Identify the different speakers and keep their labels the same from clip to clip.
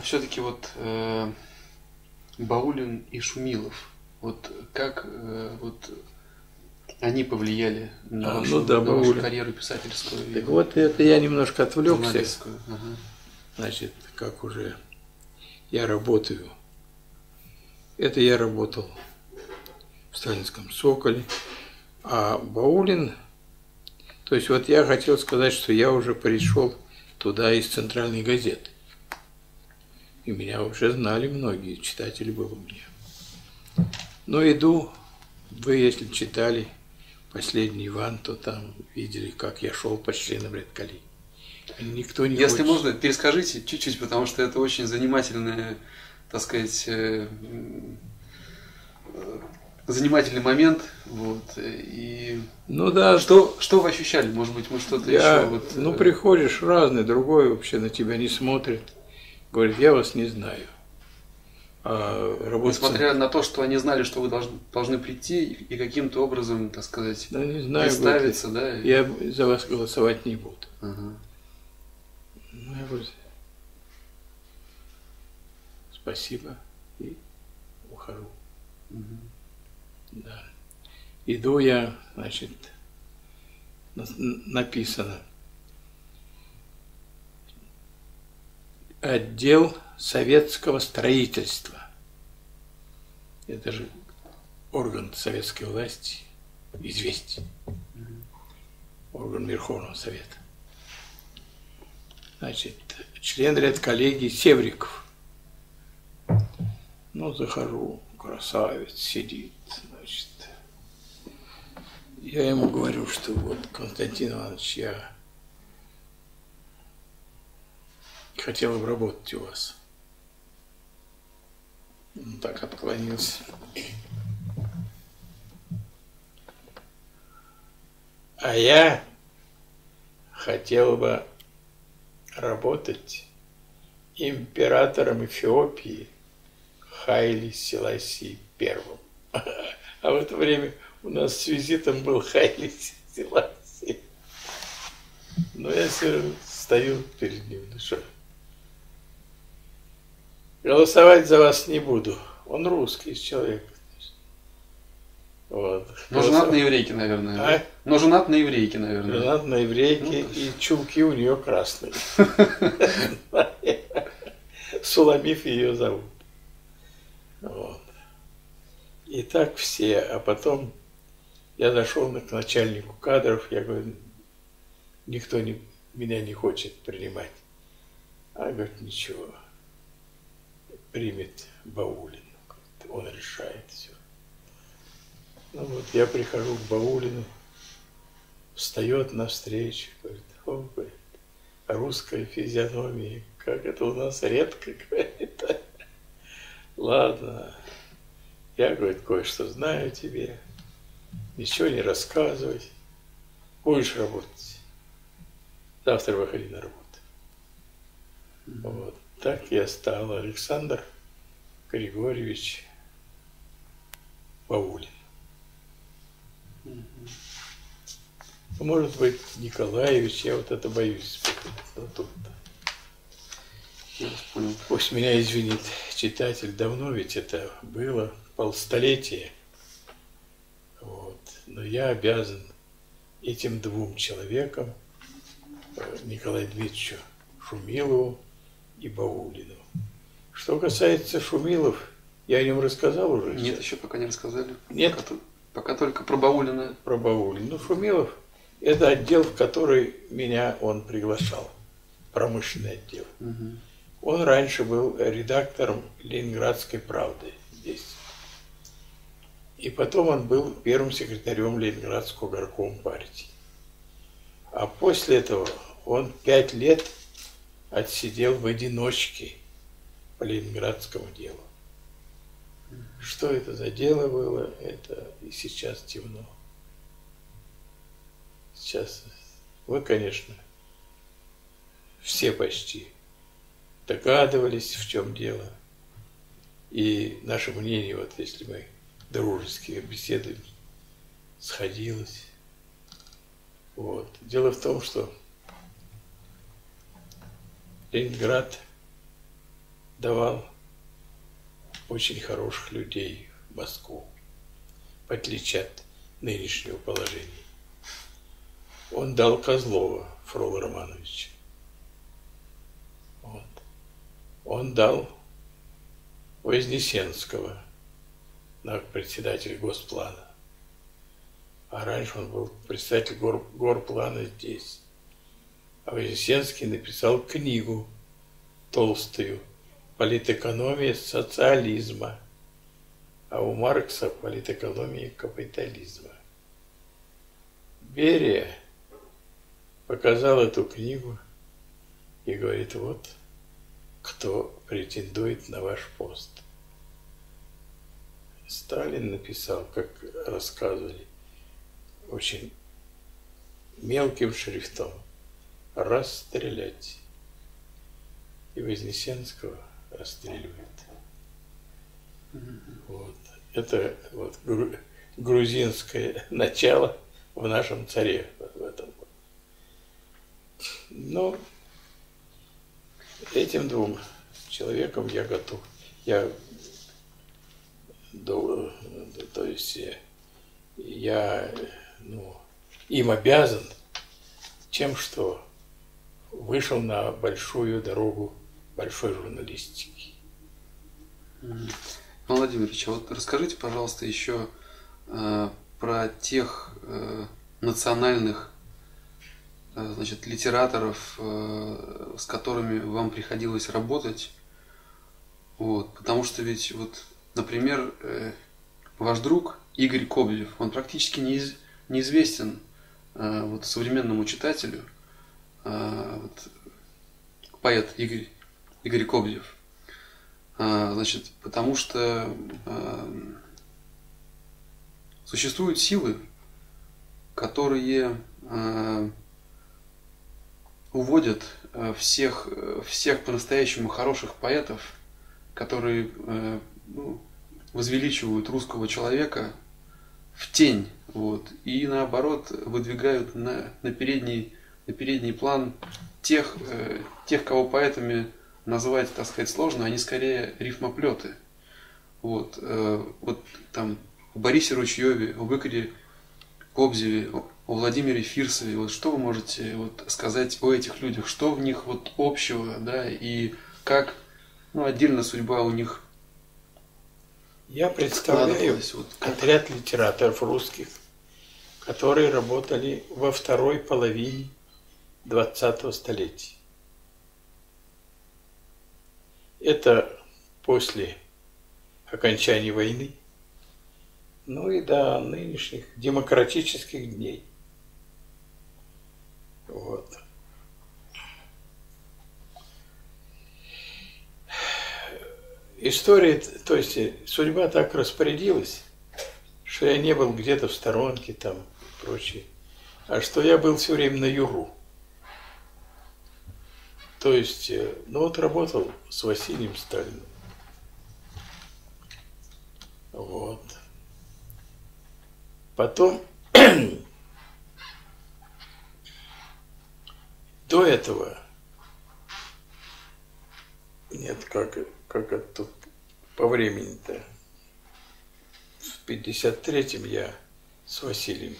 Speaker 1: все-таки вот э, Баулин и Шумилов, вот как э, вот они повлияли на,
Speaker 2: А,
Speaker 1: вашу,
Speaker 2: ну да,
Speaker 1: на вашу карьеру писательскую? и
Speaker 2: Так вот, это я немножко отвлекся.
Speaker 1: Ага.
Speaker 2: Значит, как уже я работаю. Это я работал в Сталинском Соколе. А Баулин, то есть вот я хотел сказать, что я уже пришел туда из центральной газеты. И меня уже знали многие, читатели было у меня. Но иду, вы если читали последний Иван, то там видели, как я шел по членам редколей. Никто не
Speaker 1: Если
Speaker 2: хочет.
Speaker 1: можно, перескажите чуть-чуть, потому что это очень занимательный, так сказать, э, э, занимательный момент. Вот, и
Speaker 2: Ну да,
Speaker 1: что, что вы ощущали? Может быть, мы что-то
Speaker 2: я,
Speaker 1: еще... Вот,
Speaker 2: ну
Speaker 1: э,
Speaker 2: приходишь разный, другой вообще на тебя не смотрит. Говорит, я вас не знаю. А работать...
Speaker 1: Несмотря на то, что они знали, что вы должны, должны прийти и каким-то образом, так сказать,
Speaker 2: Да не знаю,
Speaker 1: представиться, да?
Speaker 2: я за вас голосовать не буду.
Speaker 1: Ага.
Speaker 2: Ну, я говорю, спасибо и ухожу.
Speaker 1: Мгм.
Speaker 2: Да. Иду я, значит, на- написано. Отдел советского строительства. Это же орган советской власти, известий. Орган Верховного Совета. Значит, член редколлегии Севриков. Ну, захожу, красавец сидит, значит. Я ему говорю, что вот, Константин Иванович, я хотел бы работать у вас. Он так отклонился. А я хотел бы работать императором Эфиопии Хайли Селаси Первым. А в это время у нас с визитом был Хайли Селаси. Но я все стою перед ним, ну что. Голосовать за вас не буду. Он русский человек. Вот.
Speaker 1: Но женат на еврейке, наверное.
Speaker 2: А?
Speaker 1: Но женат на еврейке, наверное.
Speaker 2: Женат на еврейке,
Speaker 1: Ну,
Speaker 2: и чулки у нее красные. Суламиф ее зовут. Вот. И так все. А потом я зашел к начальнику кадров, я говорю, никто не, меня не хочет принимать. А говорит, ничего, примет Баулин. Он решает все. Ну вот я прихожу к Баулину, встает навстречу, говорит, о, говорит, русская физиономия, как это у нас редко, говорит. Ладно, я, говорит, кое-что знаю тебе, ничего не рассказывай, будешь работать. Завтра выходи на работу. Вот. Так я стал Александр Григорьевич Баулин. Может быть, Николаевич, я вот это боюсь спутать. Ну, тут. Пусть меня извинит читатель, давно ведь это было, полстолетия. Вот. Но я обязан этим двум человекам, э, Николаю Дмитриевичу Шумилову и Баулину. Что касается Шумилов, я о нем рассказал уже.
Speaker 1: Нет, еще пока не рассказали.
Speaker 2: Нет?
Speaker 1: Пока, пока только про Баулина.
Speaker 2: про Баулин. Ну, Шумилов – это отдел, в который меня он приглашал, промышленный отдел.
Speaker 1: Мгм.
Speaker 2: Он раньше был редактором Ленинградской правды здесь. И потом он был первым секретарем Ленинградского горкома партии. А после этого он пять лет отсидел в одиночке по Ленинградскому делу. Что это за дело было, это и сейчас темно. Сейчас вы, конечно, все почти догадывались, в чем дело. И наше мнение, вот если мы дружески беседуем, сходилось. Вот. Дело в том, что Ленинград давал очень хороших людей в Москву, в отличие от нынешнего положения. Он дал Козлова Фрола Романовича. Вот. Он дал Вознесенского на председателя Госплана. А раньше он был председатель гор, горплана здесь. А Вознесенский написал книгу толстую «Политэкономия социализма», а у Маркса «Политэкономия капитализма». Берия показал эту книгу и говорит, вот кто претендует на ваш пост. Сталин написал, как рассказывали, очень мелким шрифтом расстрелять. И Вознесенского расстреливает. Вот. Это вот грузинское начало в нашем царе в этом. Но этим двум человеком я готов. Я то есть я ну, им обязан тем, что вышел на большую дорогу большой журналистики.
Speaker 1: Владимирович, а вот расскажите, пожалуйста, еще э, про тех э, национальных э, значит, литераторов, э, с которыми вам приходилось работать. Вот, потому что ведь вот, например, э, ваш друг Игорь Коблев, он практически неиз, неизвестен э, вот, современному читателю. Э, вот, поэт Игорь, Игорь Коблев. Э, значит, потому что э, существуют силы, которые э, уводят э, всех, всех по-настоящему хороших поэтов, которые ну, возвеличивают русского человека в тень, вот, и наоборот выдвигают на, на, передний, на передний план тех, э, тех, кого поэтами назвать, так сказать, сложно, они скорее рифмоплеты. Вот, э, вот там о Борисе Ручьеве, об Игоре Кобзеве, о Владимире Фирсове, вот что вы можете вот сказать о этих людях, что в них вот общего, да, и как, ну, отдельно судьба у них
Speaker 2: я представляю вот отряд литераторов русских, которые работали во второй половине 20-го столетия. Это после окончания войны, ну и до нынешних демократических дней. Вот. история, то есть судьба так распорядилась, что я не был где-то в сторонке там и прочее, а что я был все время на юру. То есть, э, ну вот работал с Василием Сталиным. Вот. Потом, до этого, нет, как как это тут по времени-то. В 53-м я с Василием.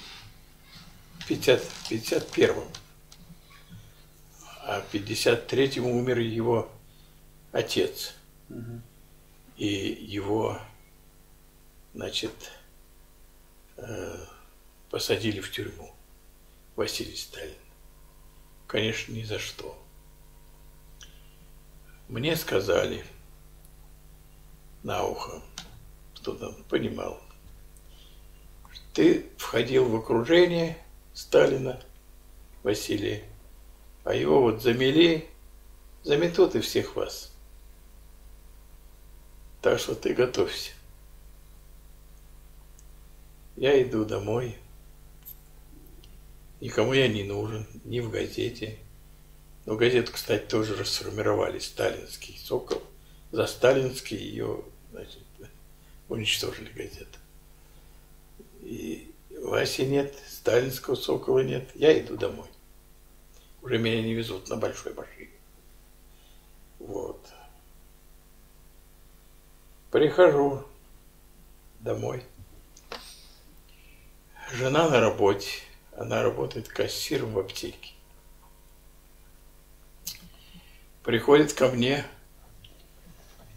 Speaker 2: В 50, 51-м. А в 53-м умер его отец. Угу. И его, значит, э, посадили в тюрьму. Василий Сталин. Конечно, ни за что. Мне сказали – на ухо, кто там понимал. Ты входил в окружение Сталина, Василия, а его вот замели, заметут и всех вас. Так что ты готовься. Я иду домой. Никому я не нужен, ни в газете. Но газету, кстати, тоже расформировали, сталинский «Сокол». За сталинский ее значит, уничтожили газету. И Васи нет, сталинского сокола нет. Я иду домой. Уже меня не везут на большой машине. Вот. Прихожу домой. Жена на работе. Она работает кассиром в аптеке. Приходит ко мне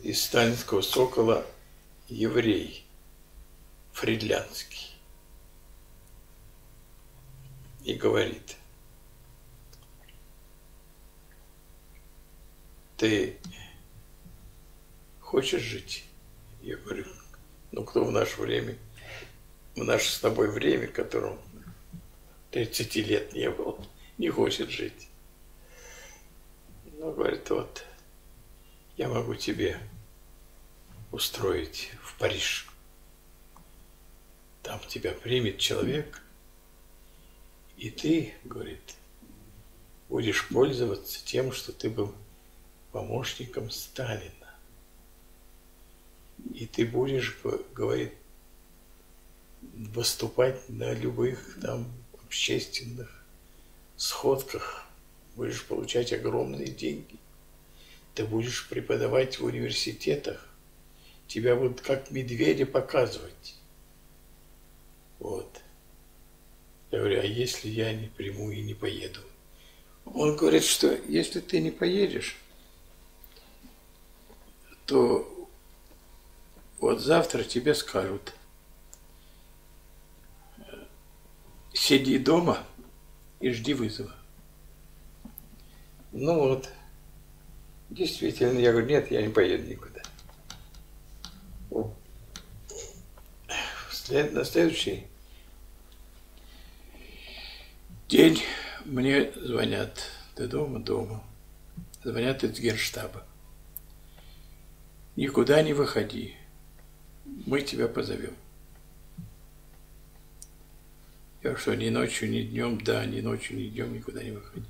Speaker 2: из сталинского сокола еврей Фридлянский и говорит, ты хочешь жить? Я говорю, ну кто в наше время, в наше с тобой время, которому 30 лет не было, не хочет жить. Ну, говорит, вот, я могу тебе устроить в Париж. Там тебя примет человек, и ты, говорит, будешь пользоваться тем, что ты был помощником Сталина. И ты будешь, говорит, выступать на любых там общественных сходках, будешь получать огромные деньги. Ты будешь преподавать в университетах, тебя будут как медведя показывать. Вот. Я говорю, а если я не приму и не поеду? Он говорит, что если ты не поедешь, то вот завтра тебе скажут, сиди дома и жди вызова. Ну вот, действительно, я говорю, нет, я не поеду никуда. На следующий день мне звонят, ты дома, дома. Звонят из генштаба. Никуда не выходи. Мы тебя позовем. Я что, ни ночью, ни днем, да, ни ночью, ни днем никуда не выходи.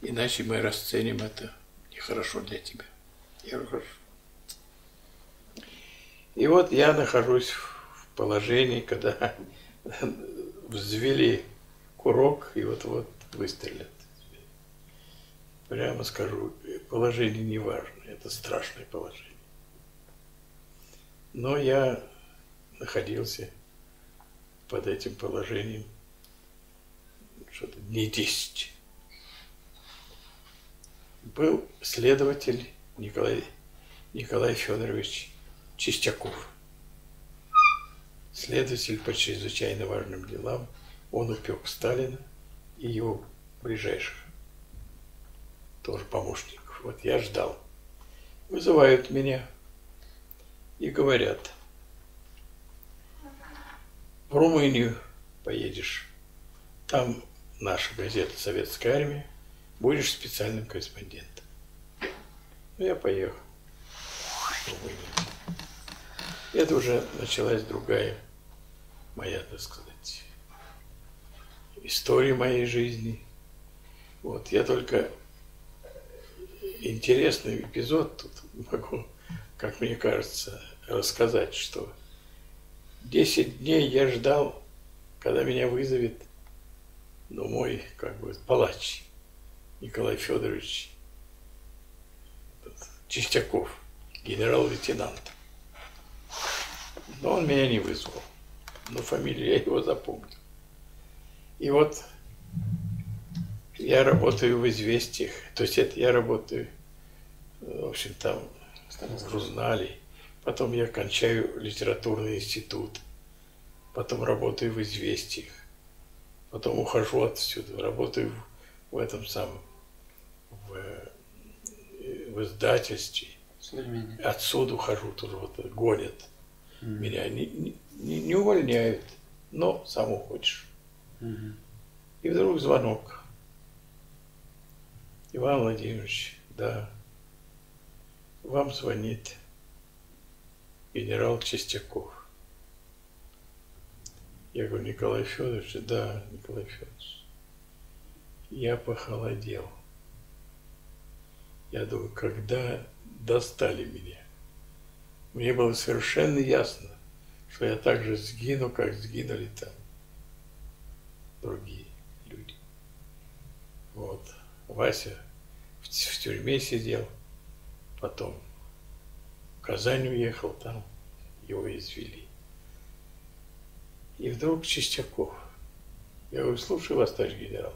Speaker 2: Иначе мы расценим это нехорошо для тебя. Я говорю. И вот я нахожусь в положении, когда взвели курок и вот-вот выстрелят. Прямо скажу, положение не важно, это страшное положение. Но я находился под этим положением что-то дней десять. Был следователь Николай, Николай Федорович Чистяков. Следователь по чрезвычайно важным делам. Он упек Сталина и его ближайших, тоже помощников. Вот я ждал. Вызывают меня и говорят, в Румынию поедешь. Там наша газета «Советская армия», будешь специальным корреспондентом. Ну, я поехал в Румынию. Это уже началась другая моя, так сказать, история моей жизни. Вот, я только интересный эпизод тут могу, как мне кажется, рассказать, что 10 дней я ждал, когда меня вызовет ну, мой, как бы, палач Николай Федорович Чистяков, генерал-лейтенант. Но он меня не вызвал. Но фамилию я его запомнил. И вот я работаю в известиях. То есть это я работаю, в общем, там в журнале. Потом я кончаю литературный институт. Потом работаю в известиях. Потом ухожу отсюда. Работаю в, в этом самом, в, в издательстве. Отсюда ухожу, тоже вот гонят. Mm-hmm. Меня не, не, не увольняют, но сам уходишь. Mm-hmm. И вдруг звонок. Иван Владимирович, да, вам звонит генерал Чистяков. Я говорю, Николай Федорович, да, Николай Федорович. Я похолодел. Я думаю, когда достали меня. Мне было совершенно ясно, что я так же сгину, как сгинули там другие люди. Вот. Вася в, в тюрьме сидел, потом Казань уехал, там его извели. И вдруг Чистяков. Я говорю, слушай вас, товарищ генерал,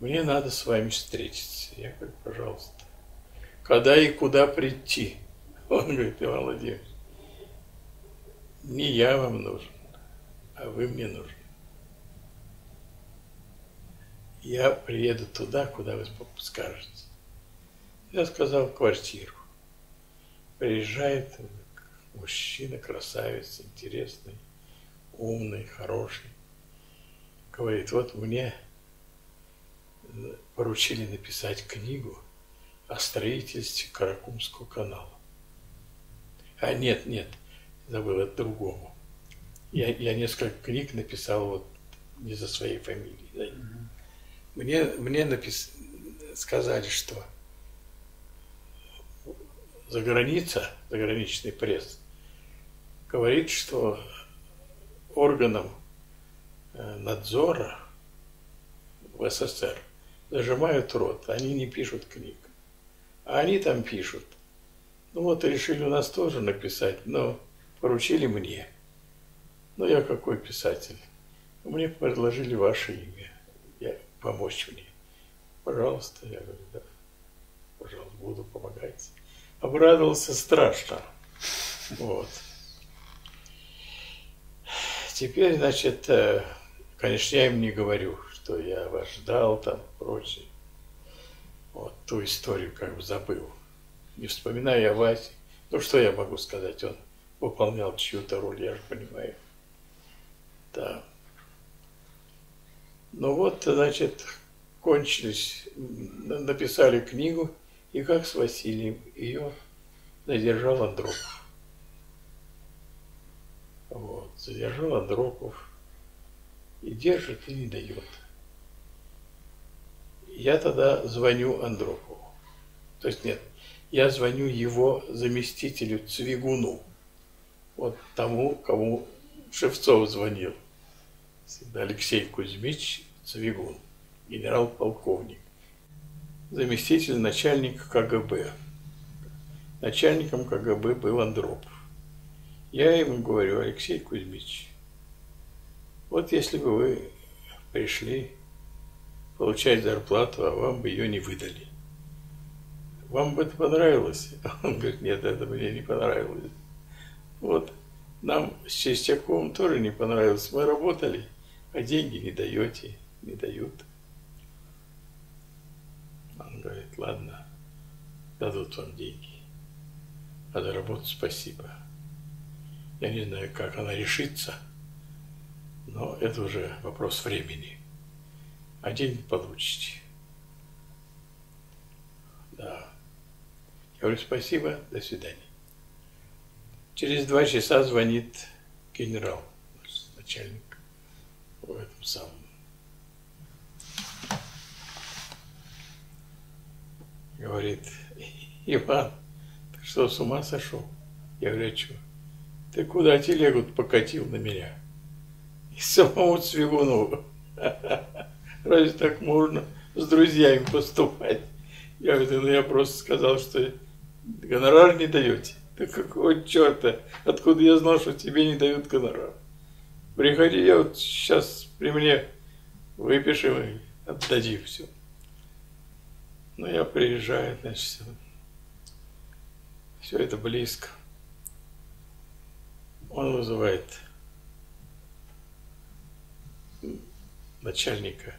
Speaker 2: мне надо с вами встретиться. Я говорю, пожалуйста. Когда и куда прийти? Он говорит, Иван Владимирович, не я вам нужен, а вы мне нужны. Я приеду туда, куда вы скажете. Я сказал квартиру. Приезжает мужчина, красавец, интересный, умный, хороший. Говорит, вот мне поручили написать книгу о строительстве Каракумского канала. А нет, нет, забыл, это другому. Я, я несколько книг написал вот не за своей фамилией. Да? Мне, мне напис... сказали, что за граница, заграничный пресс, говорит, что органам э, надзора в СССР зажимают рот, они не пишут книг. А они там пишут. Ну вот решили у нас тоже написать, но поручили мне. Ну я какой писатель? Мне предложили ваше имя. Помочь мне. Пожалуйста, я говорю, да. Пожалуйста, буду помогать. Обрадовался страшно. Вот. Теперь, значит, э, конечно, я им не говорю, что я вас ждал там, прочее. Вот ту историю как бы забыл. Не вспоминаю я Васе. Ну, что я могу сказать? Он выполнял чью-то роль, я же понимаю. Да. Ну вот, значит, кончились, написали книгу, и как с Василием ее задержал Андропов. Вот, задержал Андропов и держит и не дает. Я тогда звоню Андропову. То есть нет, я звоню его заместителю Цвигуну. Вот тому, кому Шевцов звонил. Алексей Кузьмич Цвигун, генерал-полковник заместитель начальника КГБ. Начальником КГБ был Андропов. Я ему говорю, Алексей Кузьмич, вот если бы вы пришли получать зарплату, а вам бы ее не выдали. Вам бы это понравилось? Он говорит, нет, это мне не понравилось. Вот, нам с Чистяковым тоже не понравилось. Мы работали, а деньги не даете, не дают. Он говорит, ладно, дадут вам деньги. А за работу спасибо. Я не знаю, как она решится, но это уже вопрос времени. А деньги получите. Да. Я говорю, спасибо, до свидания. Через два часа звонит генерал, начальник в этом самом Говорит, Иван, ты что, с ума сошел? Я говорю, а что? Ты куда телегу покатил на меня? И самому Цвигунову. Разве так можно с друзьями поступать? Я говорю, ну я просто сказал, что гонорар не даете. Да какого черта? Откуда я знал, что тебе не дают гонорар? Приходи, я вот сейчас при мне выпишем и отдадим все. Ну, я приезжаю, значит, все это близко. Он вызывает начальника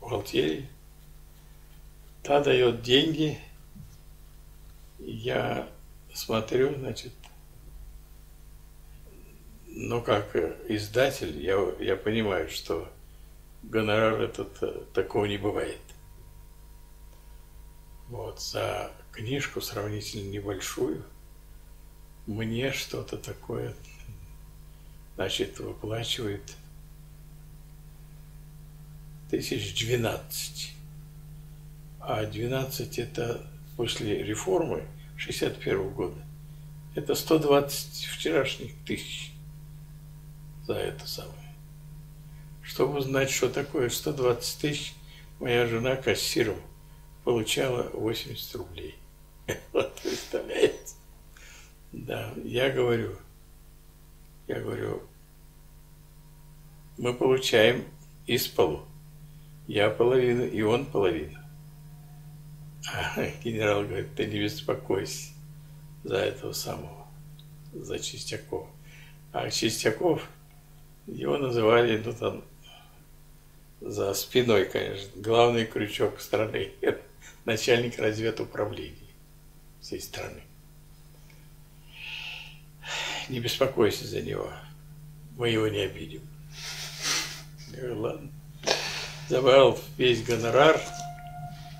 Speaker 2: бухгалтерии, та дает деньги, я смотрю, значит, но как издатель я, я понимаю, что гонорар этот такого не бывает вот, за книжку сравнительно небольшую мне что-то такое, значит, выплачивает тысяч двенадцать. А 12 это после реформы 61 года. Это 120 вчерашних тысяч за это самое. Чтобы узнать, что такое 120 тысяч, моя жена кассиром получала 80 рублей. Вот представляете? Да, я говорю, я говорю, мы получаем из полу. Я половину, и он половину. А генерал говорит, ты не беспокойся за этого самого, за Чистякова. А Чистяков, его называли, ну там, за спиной, конечно, главный крючок страны, начальник разведуправления всей страны. Не беспокойся за него, мы его не обидим. Я говорю, ладно. Забрал весь гонорар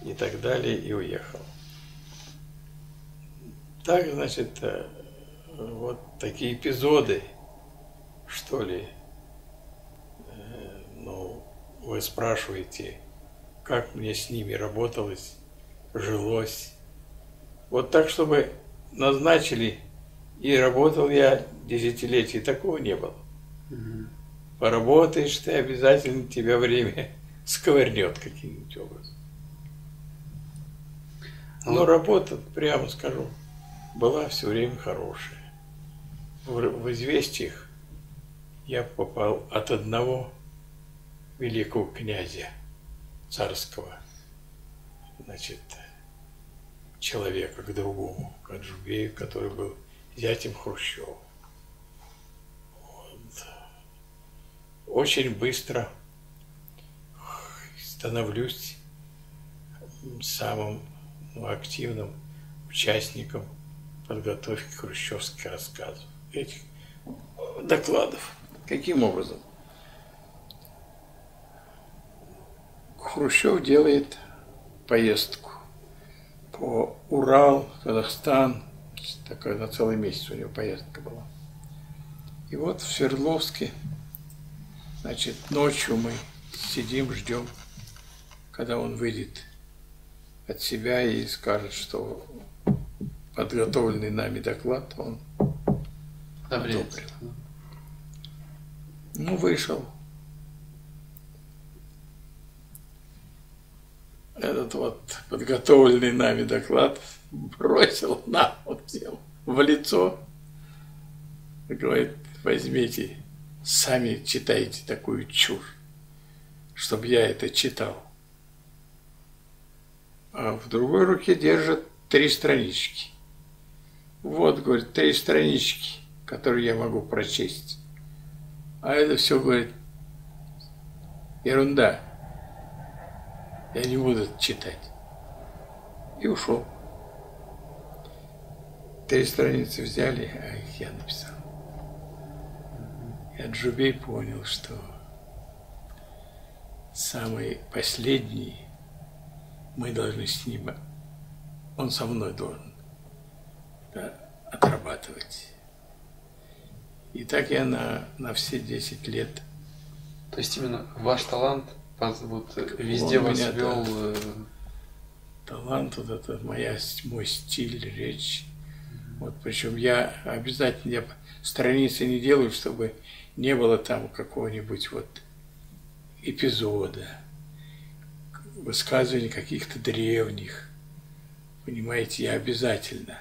Speaker 2: и так далее и уехал. Так, значит, э, вот такие эпизоды, что ли, э, ну, вы спрашиваете, как мне с ними работалось, жилось. Вот так, чтобы назначили, и работал я десятилетия, такого не было. Поработаешь ты, обязательно тебя время сковырнет каким-нибудь образом. Но работа, прямо скажу, была все время хорошая. В, в известиях я попал от одного великого князя царского, значит, человека к другому, к Аджубею, который был зятем Хрущева. Вот. Очень быстро становлюсь самым ну, активным участником подготовки хрущевских рассказов, этих докладов. Каким образом? Хрущев делает поездку по Урал, Казахстан, такая на целый месяц у него поездка была. И вот в Свердловске, значит, ночью мы сидим, ждем, когда он выйдет от себя и скажет, что подготовленный нами доклад он одобрил. Ну, вышел. Этот вот подготовленный нами доклад бросил нам всем в лицо. Говорит, возьмите, сами читайте такую чушь, чтобы я это читал. А в другой руке держит три странички. Вот, говорит, три странички, которые я могу прочесть. А это все, говорит, ерунда. Я не буду читать. И ушел. Три страницы взяли, а их я написал. И Джубей понял, что самый последний мы должны с ним, он со мной должен да, отрабатывать. И так я на, на все 10 лет.
Speaker 1: То есть именно ваш талант вот, везде вас вел... Да,
Speaker 2: э, талант, вот это моя, мой стиль, речь. Вот, причем я обязательно я страницы не делаю, чтобы не было там какого-нибудь вот эпизода, высказывания каких-то древних. Понимаете, я обязательно.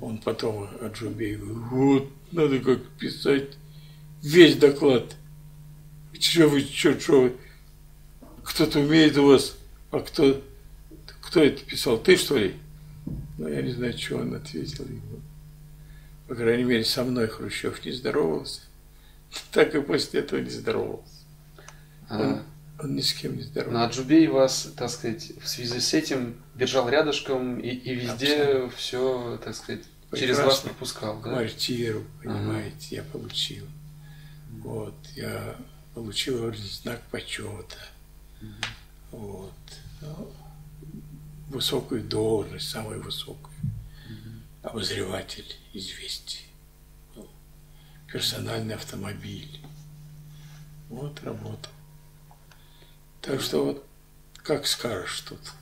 Speaker 2: Он потом Аджубей говорит, вот, надо как писать весь доклад. Че вы, че, что вы? Кто-то умеет у вас, а кто, кто это писал? Ты, что ли? Ну, я не знаю, что он ответил ему. По крайней мере, со мной Хрущев не здоровался. Так и после этого не здоровался. А, он, он ни с кем не здоровался.
Speaker 1: На Аджубей вас, так сказать, в связи с этим держал рядышком и, и везде Абсолютно. все, так сказать, через вас пропускал.
Speaker 2: Да? Квартиру, понимаете, ага. я получил. Вот, я получил знак почета. Вот. Ну, высокую должность, самую высокую. Обозреватель известий. Персональный автомобиль. Вот работал. Так что вот как скажешь тут.